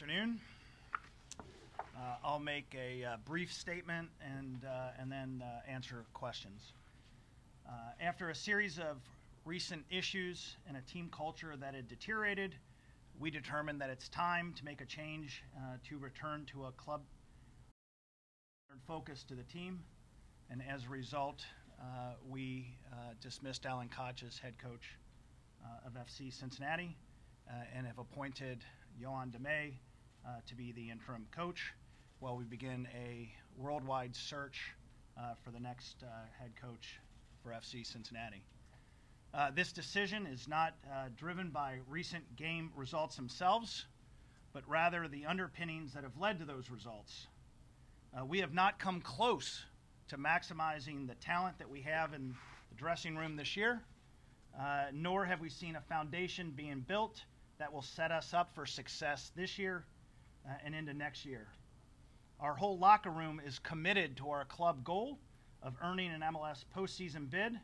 afternoon. Uh, I'll make a uh, brief statement and, uh, and then uh, answer questions. Uh, after a series of recent issues and a team culture that had deteriorated, we determined that it's time to make a change uh, to return to a club focus to the team. And as a result, we dismissed Alan Koch as head coach of FC Cincinnati and have appointed Yoann Damet uh, to be the interim coach while we begin a worldwide search uh, for the next uh, head coach for FC Cincinnati. Uh, this decision is not driven by recent game results themselves, but rather the underpinnings that have led to those results. We have not come close to maximizing the talent that we have in the dressing room this year, uh, nor have we seen a foundation being built that will set us up for success this year uh, and into next year. Our whole locker room is committed to our club goal of earning an MLS postseason bid,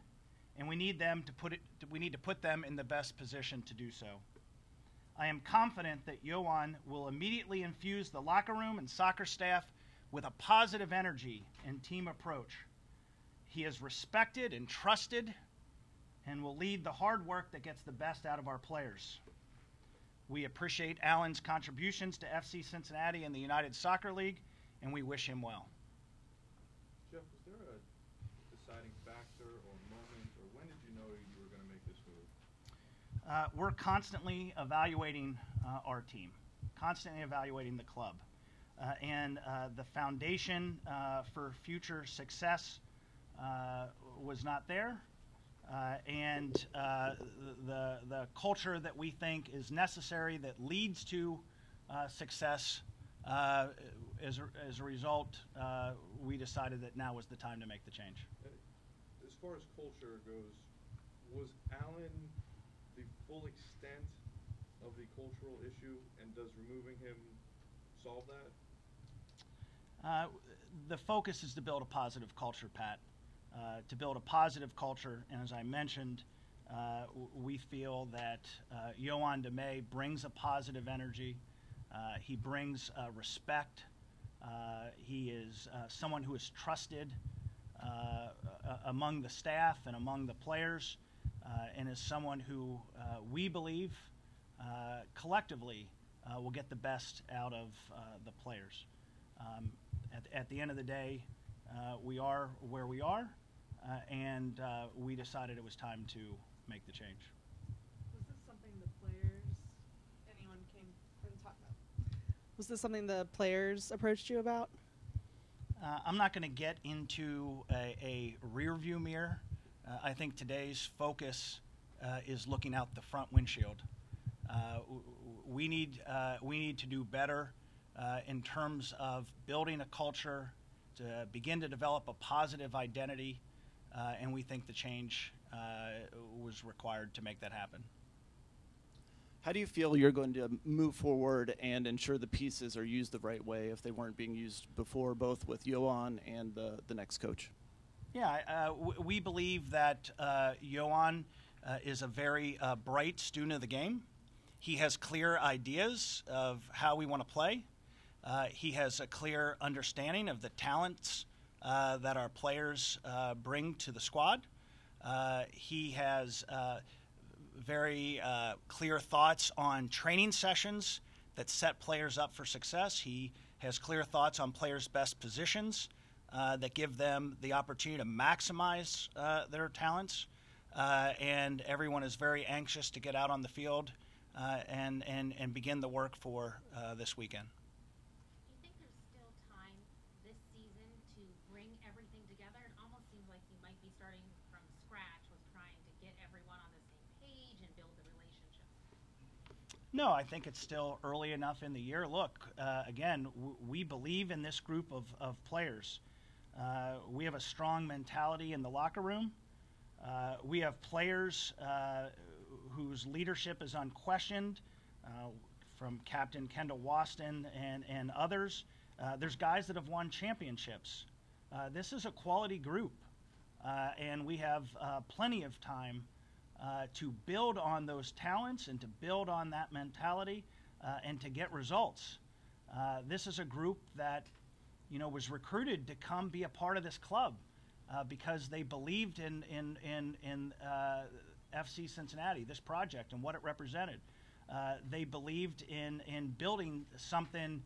and we need them to put it. We need to put them in the best position to do so. I am confident that Yoann will immediately infuse the locker room and soccer staff with a positive energy and team approach. He is respected and trusted and will lead the hard work that gets the best out of our players. We appreciate Alan's contributions to FC Cincinnati and the United Soccer League, and we wish him well. Jeff, was there a deciding factor or moment, or when did you know you were going to make this move? Uh, we're constantly evaluating uh, our team, constantly evaluating the club. Uh, and uh, the foundation uh, for future success uh, was not there. Uh, and uh, the, the culture that we think is necessary that leads to uh, success, uh, as, a, as a result, uh, we decided that now was the time to make the change. As far as culture goes, was Alan the full extent of the cultural issue, and does removing him solve that? Uh, the focus is to build a positive culture, Pat. Uh, to build a positive culture, and as I mentioned, uh, we feel that uh, Yoann Damet brings a positive energy. Uh, he brings uh, respect. Uh, he is someone who is trusted among the staff and among the players, and is someone who we believe collectively will get the best out of the players. Um, at, at the end of the day, we are where we are, uh, and uh, we decided it was time to make the change. Was this something the players, anyone came and talked about? Was this something the players approached you about? Uh, I'm not going to get into a, a rear view mirror. Uh, I think today's focus uh, is looking out the front windshield. Uh, w- w- we need uh, we need to do better uh, in terms of building a culture to begin to develop a positive identity, uh, and we think the change uh, was required to make that happen. How do you feel you're going to move forward and ensure the pieces are used the right way if they weren't being used before, both with Yoann and the, the next coach? Yeah, uh, w- we believe that uh, Yoann uh, is a very uh, bright student of the game. He has clear ideas of how we want to play. Uh, he has a clear understanding of the talents uh, that our players uh, bring to the squad. Uh, he has uh, very clear thoughts on training sessions that set players up for success. He has clear thoughts on players' best positions that give them the opportunity to maximize their talents. And everyone is very anxious to get out on the field and, and, and begin the work for this weekend. Do you think there's still time this season to bring everything together? It almost seems like you might be starting from scratch with trying to get everyone on the same page and build the relationship. No, I think it's still early enough in the year. Look, uh, again, w- we believe in this group of, of players. Uh, we have a strong mentality in the locker room. Uh, we have players uh, whose leadership is unquestioned, uh, from Captain Kendall Waston and, and others. Uh, there's guys that have won championships. This is a quality group, and we have plenty of time uh, to build on those talents and to build on that mentality uh, and to get results. Uh, this is a group that, you know, was recruited to come be a part of this club uh, because they believed in in in in uh, FC Cincinnati, this project, and what it represented. They believed in in building something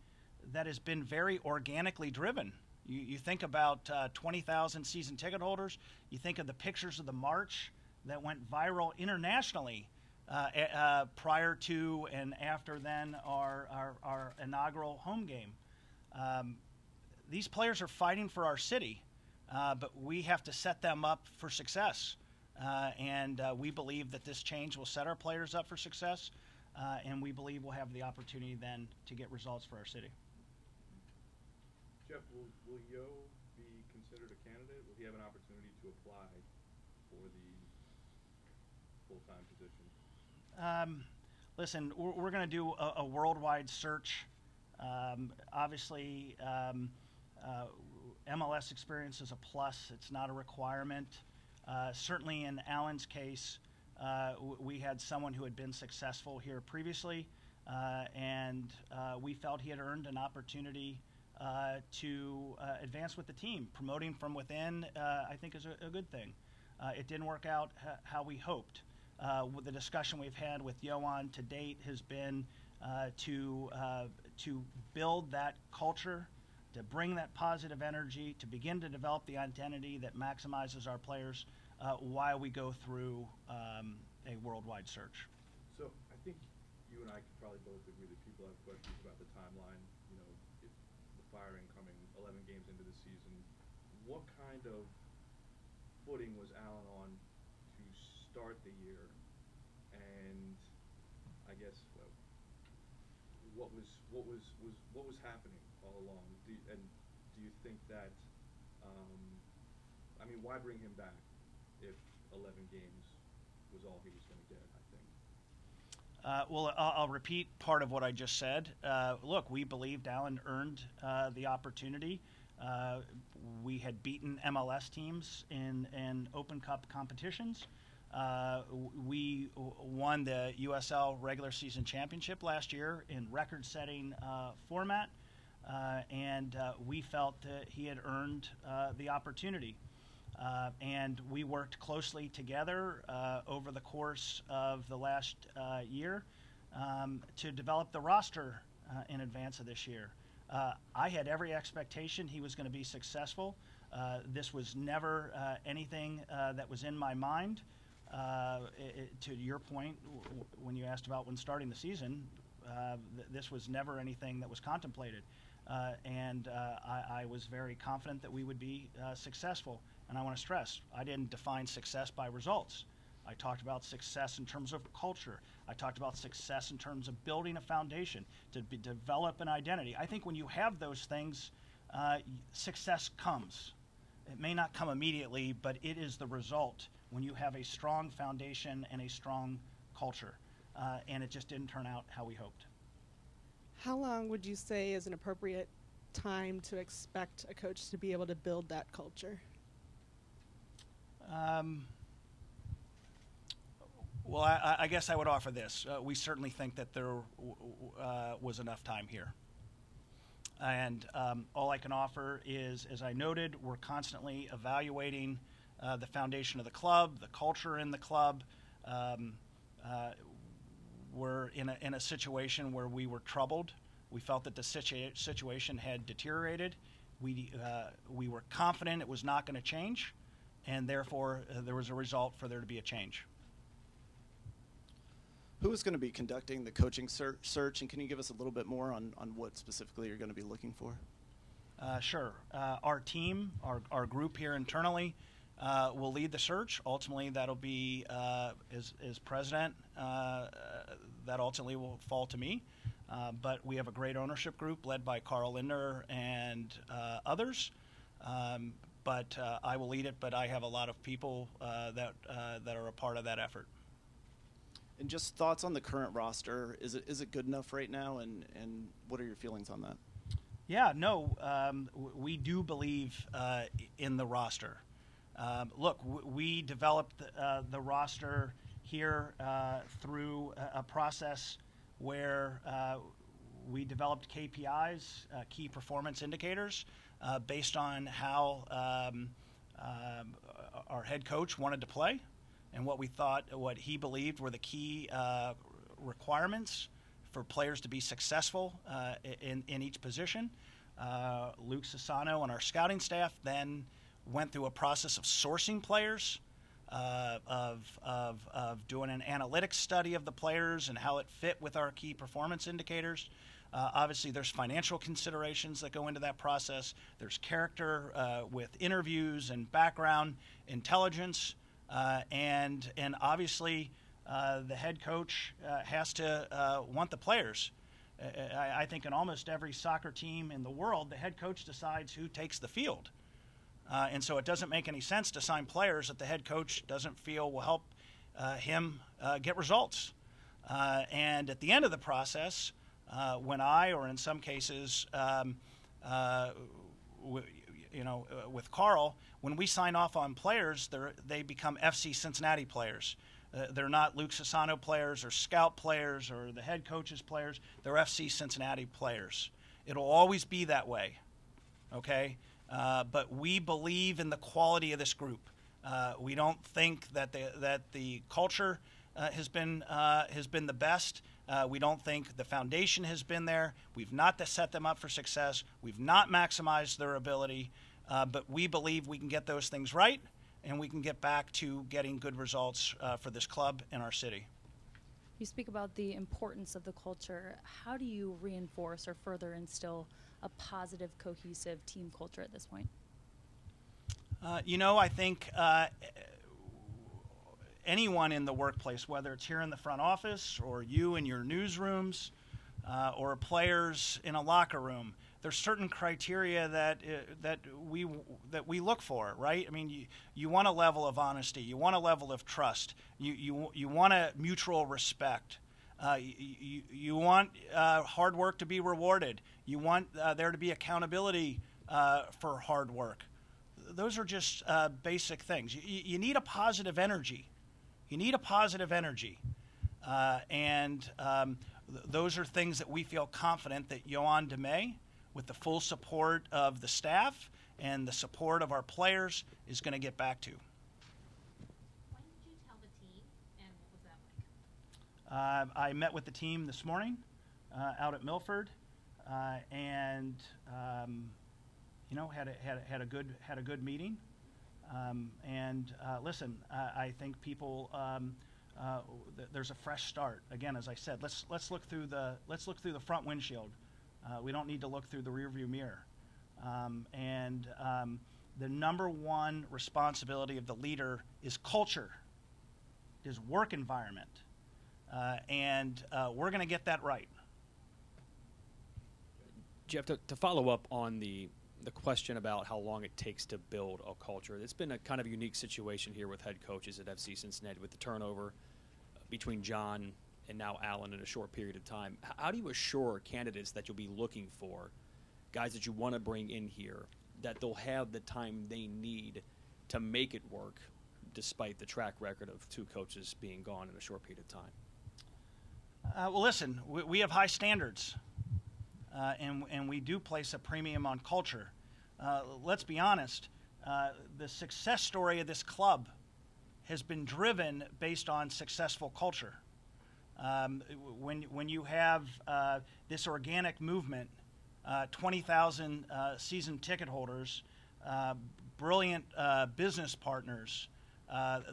that has been very organically driven. You, you think about uh, 20,000 season ticket holders. You think of the pictures of the march that went viral internationally uh, uh, prior to and after then our, our, our inaugural home game. Um, these players are fighting for our city, uh, but we have to set them up for success. Uh, and uh, we believe that this change will set our players up for success, uh, and we believe we'll have the opportunity then to get results for our city. Jeff, will, will Yo be considered a candidate? Will he have an opportunity to apply for the full-time position? Um, listen, we're, we're going to do a, a worldwide search. Um, obviously, um, uh, MLS experience is a plus, it's not a requirement. Uh, certainly, in Alan's case, uh, we had someone who had been successful here previously, uh, and uh, we felt he had earned an opportunity uh, to advance with the team. Promoting from within, I think, is a, a good thing. It didn't work out how we hoped. Uh, the discussion we've had with Yoann to date has been uh, to uh, to build that culture, to bring that positive energy, to begin to develop the identity that maximizes our players uh, while we go through um, a worldwide search. So I think you and I could probably both agree that people have questions about the timeline. You know, the firing coming 11 games into the season, what kind of footing was Alan on start the year? And I guess uh, what was what was was what was happening all along? Do you, and do you think that? Um, I mean, why bring him back if 11 games was all he was going to get? I think. Uh, well, I'll, I'll repeat part of what I just said. Uh, look, we believed Alan earned uh, the opportunity. Uh, we had beaten MLS teams in, in Open Cup competitions. Uh, we won the USL regular season championship last year in record setting uh, format, uh, and uh, we felt that he had earned uh, the opportunity. Uh, and we worked closely together over the course of the last year um, to develop the roster in advance of this year. I had every expectation he was going to be successful. This was never anything that was in my mind. Uh, it, to your point, w- when you asked about when starting the season, uh, th- this was never anything that was contemplated. Uh, and uh, I, I was very confident that we would be uh, successful. And I want to stress, I didn't define success by results. I talked about success in terms of culture. I talked about success in terms of building a foundation, to be, develop an identity. I think when you have those things, success comes. It may not come immediately, but it is the result when you have a strong foundation and a strong culture. Uh, and it just didn't turn out how we hoped. How long would you say is an appropriate time to expect a coach to be able to build that culture? Um, well, I, I- guess I would offer this. Uh, we certainly think that there uh, was enough time here. And um, all I can offer is, as I noted, we're constantly evaluating uh, the foundation of the club, the culture in the club. Um, uh, we're in a, in a situation where we were troubled. We felt that the situa- situation had deteriorated. We, uh, we were confident it was not going to change, and therefore uh, there was a result for there to be a change. Who is going to be conducting the coaching ser- search, and can you give us a little bit more on, on what specifically you're going to be looking for? Uh, sure. Uh, our team, our, our group here internally, uh, will lead the search. Ultimately, that'll be uh, as, as president. Uh, uh, that ultimately will fall to me. Uh, but we have a great ownership group led by Carl Lindner and uh, others. Um, but uh, I will lead it. But I have a lot of people uh, that uh, that are a part of that effort. And just thoughts on the current roster. Is it is it good enough right now, and, and what are your feelings on that? Yeah, no, um, w- we do believe uh, in the roster. Um, look, w- we developed the, uh, the roster here uh, through a, a process where uh, we developed KPIs, uh, key performance indicators, uh, based on how um, um, our head coach wanted to play and what we thought, what he believed were the key uh, requirements for players to be successful in, in each position. Luke Sassano and our scouting staff then went through a process of sourcing players, uh, of, of, of doing an analytics study of the players and how it fit with our key performance indicators. Uh, obviously, there's financial considerations that go into that process. There's character uh, with interviews and background intelligence, uh, and and obviously uh, the head coach uh, has to want the players. I, I, think in almost every soccer team in the world, the head coach decides who takes the field, and so it doesn't make any sense to sign players that the head coach doesn't feel will help him get results. and at the end of the process uh, when I, or in some cases, um, uh, w- you know, uh, with Carl, when we sign off on players, they become FC Cincinnati players. Uh, they're not Luke Sassano players or scout players or the head coach's players. They're FC Cincinnati players. It'll always be that way, okay? Uh, but we believe in the quality of this group. Uh, we don't think that the, that the culture has been has been the best. Uh, we don't think the foundation has been there. We've not set them up for success. We've not maximized their ability, uh, but we believe we can get those things right and we can get back to getting good results uh, for this club and our city. You speak about the importance of the culture. How do you reinforce or further instill a positive, cohesive team culture at this point? Uh, you know, I think uh, anyone in the workplace, whether it's here in the front office or you in your newsrooms uh, or players in a locker room. There's certain criteria that uh, that we that we look for, right? I mean, you, you want a level of honesty, you want a level of trust, you you you want a mutual respect. Uh, you, you want uh, hard work to be rewarded. You want uh, there to be accountability uh, for hard work. Those are just uh, basic things. You, you, need a positive energy. You need a positive energy. And um, th- those are things that we feel confident that Yoann Damet, with the full support of the staff and the support of our players, is going to get back to. You tell the team, and what was that like? Uh, I met with the team this morning uh, out at Milford, uh, and um, you know had a, had a, had a good had a good meeting. Um, and uh, listen, I, I, think people. Um, uh, th- there's a fresh start. Again, as I said, let's let's look through the let's look through the front windshield. Uh, we don't need to look through the rearview mirror. Um, and um, the number one responsibility of the leader is culture, is work environment, uh, and uh, we're going to get that right. Jeff, to, to follow up on the the question about how long it takes to build a culture. It's been a kind of unique situation here with head coaches at FC Cincinnati with the turnover between John and now Alan in a short period of time. How do you assure candidates that you'll be looking for, guys that you want to bring in here, that they'll have the time they need to make it work despite the track record of two coaches being gone in a short period of time? Uh, well, listen, we, we have high standards uh, and, and we do place a premium on culture. Uh, let's be honest, uh, the success story of this club has been driven based on successful culture. Um, when, when you have uh, this organic movement, uh, 20,000 uh, season ticket holders, brilliant business partners,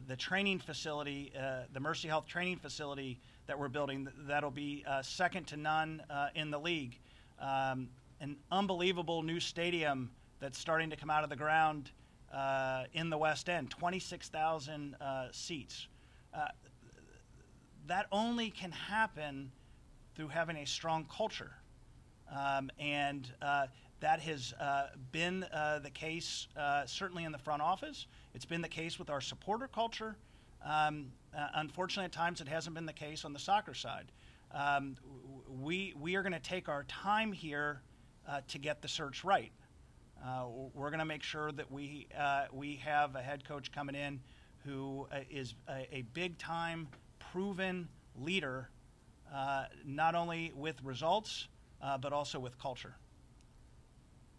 the training facility, the Mercy Health training facility that we're building, that'll be second to none in the league um, an unbelievable new stadium that's starting to come out of the ground uh, in the West End 26,000 uh, seats. Uh, that only can happen through having a strong culture. Um, and uh, that has uh, been uh, the case certainly in the front office. It's been the case with our supporter culture. Um, unfortunately, at times it hasn't been the case on the soccer side um, we, we are going to take our time here uh, to get the search right. Uh, we're going to make sure that we, uh, we have a head coach coming in who uh, is a, a big time, proven leader, uh, not only with results, uh, but also with culture.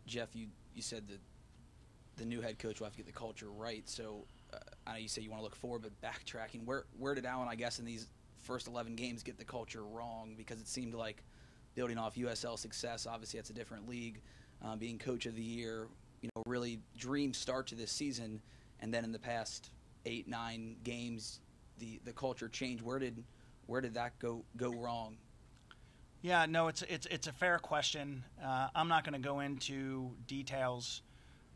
Jeff, you, you said that the new head coach will have to get the culture right. So uh, I know you say you want to look forward, but backtracking, where where did Alan, I guess, in these first 11 games get the culture wrong? Because it seemed like building off USL success, obviously that's a different league, um, being coach of the year, you know, really dream start to this season, and then in the past eight nine games, the the culture change? Where did where did that go go wrong? Yeah, no, it's it's it's a fair question. Uh, I'm not going to go into details.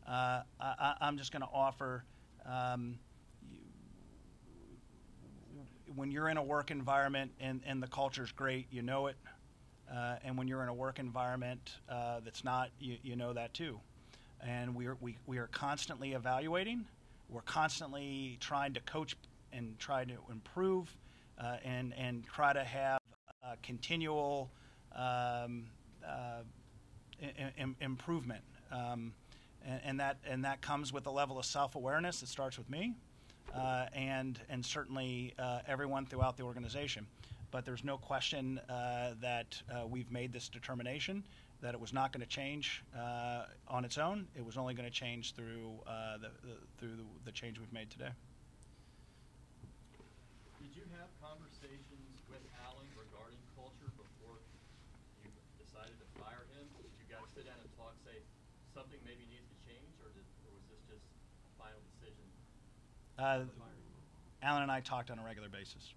Uh, I, I'm just going to offer. Um, you, when you're in a work environment and, and the culture's great, you know it. Uh, and when you're in a work environment uh, that's not, you, you know that too. And we are, we, we are constantly evaluating. We're constantly trying to coach and try to improve uh, and, and try to have uh, continual um, uh, I- I- improvement. Um, and, and, that, and that comes with a level of self awareness that starts with me uh, and, and certainly uh, everyone throughout the organization. But there's no question uh, that uh, we've made this determination that it was not going to change uh, on its own. It was only going to change through, the, the, through the change we've made today. Did you have conversations with Alan regarding culture before you decided to fire him? Did you guys sit down and talk, say something maybe needs to change, or, did, or was this just a final decision? Uh, Alan and I talked on a regular basis.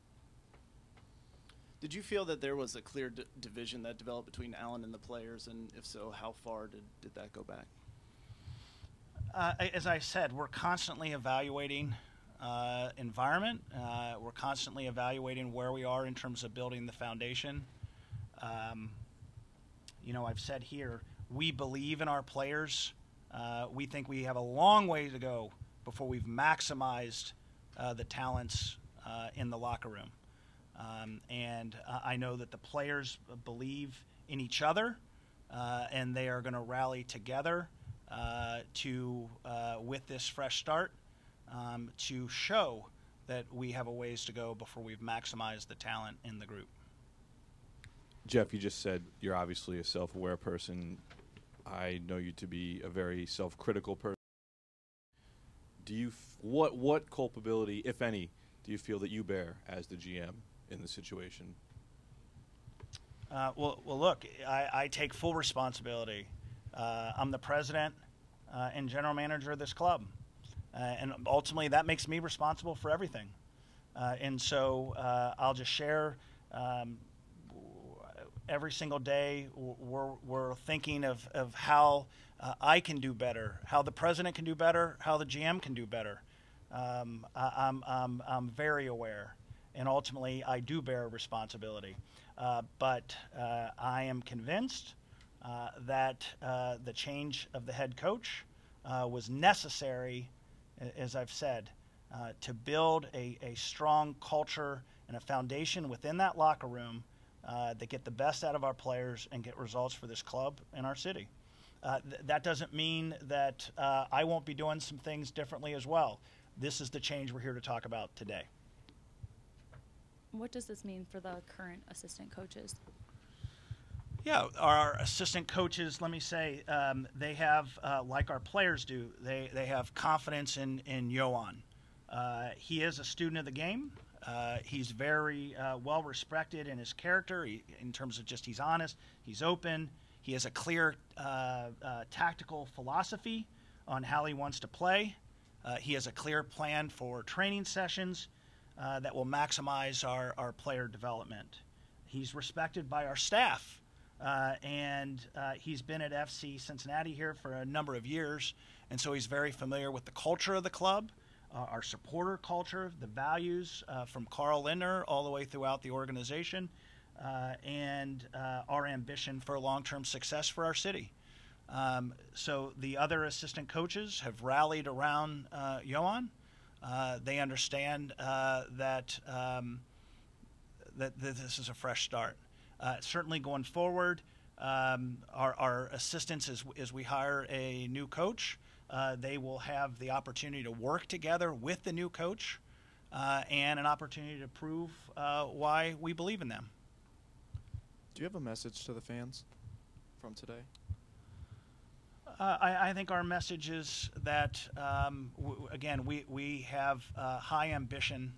Did you feel that there was a clear d- division that developed between Alan and the players, and if so, how far did, did that go back? Uh, as I said, we're constantly evaluating uh, environment. Uh, we're constantly evaluating where we are in terms of building the foundation. Um, you know, I've said here, we believe in our players. Uh, we think we have a long way to go before we've maximized uh, the talents uh, in the locker room. Um, and I know that the players believe in each other, and they are going to rally together to, with this fresh start, um, to show that we have a ways to go before we've maximized the talent in the group. Jeff, you just said you're obviously a self aware person. I know you to be a very self critical person. Do you, what, what culpability, if any, do you feel that you bear as the GM in the situation? Uh, well, well, look, I, I take full responsibility. Uh, I'm the president uh, and general manager of this club. Uh, and ultimately, that makes me responsible for everything. Uh, and so uh, I'll just share um, every single day we're, we're thinking of, of how uh, I can do better, how the president can do better, how the GM can do better. Um, I, am I'm, I'm, I'm very aware, and ultimately I do bear responsibility. Uh, but uh, I am convinced uh, that uh, the change of the head coach uh, was necessary, as I've said, to build a, a strong culture and a foundation within that locker room uh, that get the best out of our players and get results for this club and our city. Uh, th- that doesn't mean that uh, I won't be doing some things differently as well. This is the change we're here to talk about today. What does this mean for the current assistant coaches? Yeah, our assistant coaches, let me say, um, they have, uh, like our players do, they, they have confidence in, in Yoann. Uh, he is a student of the game. Uh, he's very uh, well respected in his character, he, in terms of just he's honest, he's open, he has a clear uh, uh tactical philosophy on how he wants to play. Uh, he has a clear plan for training sessions uh, that will maximize our, our player development. He's respected by our staff, and he's been at FC Cincinnati here for a number of years, and so he's very familiar with the culture of the club uh, our supporter culture, the values uh, from Carl Lindner all the way throughout the organization, uh, and uh, our ambition for long term success for our city. Um, so the other assistant coaches have rallied around uh, Yoann. Uh, they understand that, um, that, that this is a fresh start. certainly going forward, um, our, our assistants as, as we hire a new coach uh, they will have the opportunity to work together with the new coach uh, and an opportunity to prove uh, why we believe in them. Do you have a message to the fans? from today? Uh, I, I think our message is that, um, w- again, we, we have uh, high ambition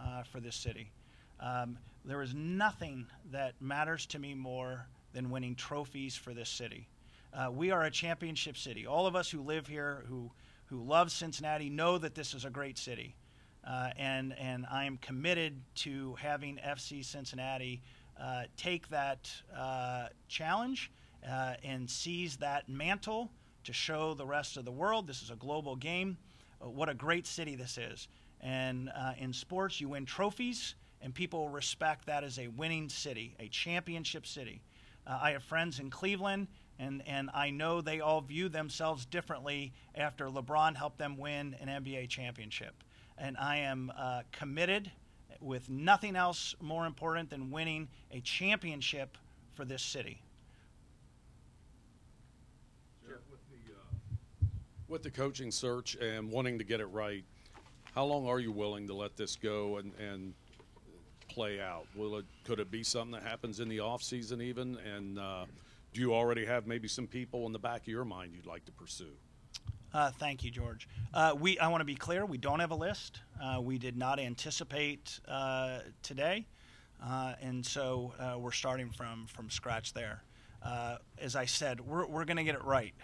uh, for this city. Um, there is nothing that matters to me more than winning trophies for this city. Uh, we are a championship city. All of us who live here, who, who love Cincinnati, know that this is a great city. Uh, and, and I am committed to having FC Cincinnati uh, take that uh, challenge uh, and seize that mantle to show the rest of the world this is a global game. Uh, what a great city this is. And in sports, you win trophies, and people respect that as a winning city, a championship city. I have friends in Cleveland, and, and I know they all view themselves differently after LeBron helped them win an NBA championship. And I am uh, committed with nothing else more important than winning a championship for this city. Jeff, with the, uh, With the coaching search and wanting to get it right, how long are you willing to let this go and, and play out? Will it, could it be something that happens in the off season even? And uh, do you already have maybe some people in the back of your mind you'd like to pursue? Uh, thank you, George. Uh, we, I want to be clear, we don't have a list. Uh, we did not anticipate uh, today, uh, and so uh, we're starting from, from scratch there. As I said, we're, we're going to get it right.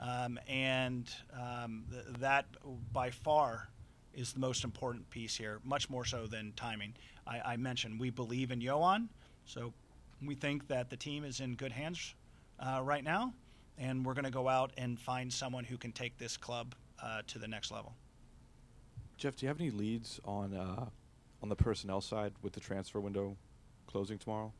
Um, and um, th- that, by far, is the most important piece here, much more so than timing. I, I mentioned we believe in Yoann, so we think that the team is in good hands uh, right now, and we're going to go out and find someone who can take this club uh, to the next level. Jeff, do you have any leads on uh, on the personnel side with the transfer window closing tomorrow?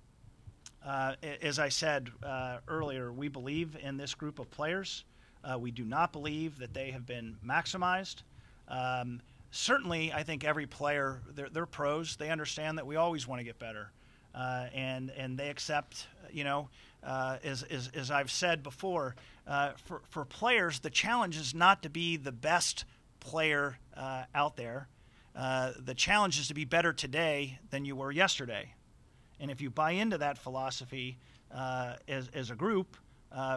Uh, as I said uh, earlier, we believe in this group of players. Uh, we do not believe that they have been maximized. Um, certainly, I think every player, they're, they're pros. They understand that we always want to get better. Uh, and, and they accept, you know, uh, as, as, as I've said before, uh, for, for players, the challenge is not to be the best player out there. The challenge is to be better today than you were yesterday. And if you buy into that philosophy as, as a group,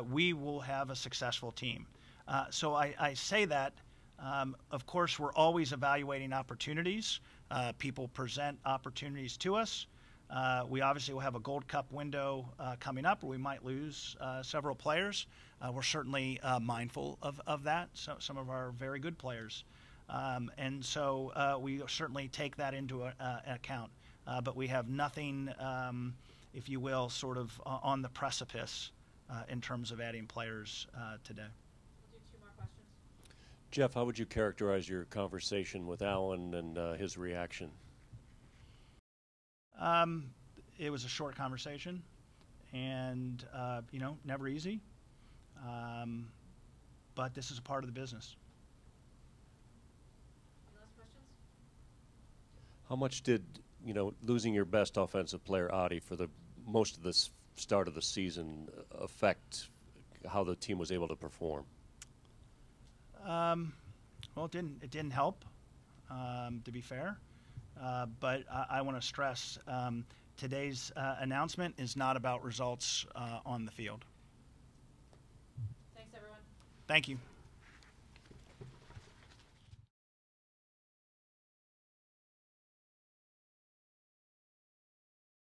we will have a successful team. Uh, so I, I say that. Um, of course, we're always evaluating opportunities. Uh, people present opportunities to us. Uh, we obviously will have a Gold Cup window uh, coming up where we might lose uh, several players. Uh, we're certainly uh, mindful of, of that, so, some of our very good players. Um, and so uh, we certainly take that into a, account. But we have nothing, um, if you will, sort of on the precipice in terms of adding players today. Jeff, how would you characterize your conversation with Alan and his reaction? Um, it was a short conversation, and uh, you know, never easy. Um, but this is a part of the business. Any last questions? How much did you know losing your best offensive player, Adi, for the most of the s- start of the season uh, affect how the team was able to perform? Um, well, it didn't. It didn't help. Um, to be fair, uh, but I, I want to stress um, today's uh, announcement is not about results uh, on the field. Thanks, everyone. Thank you.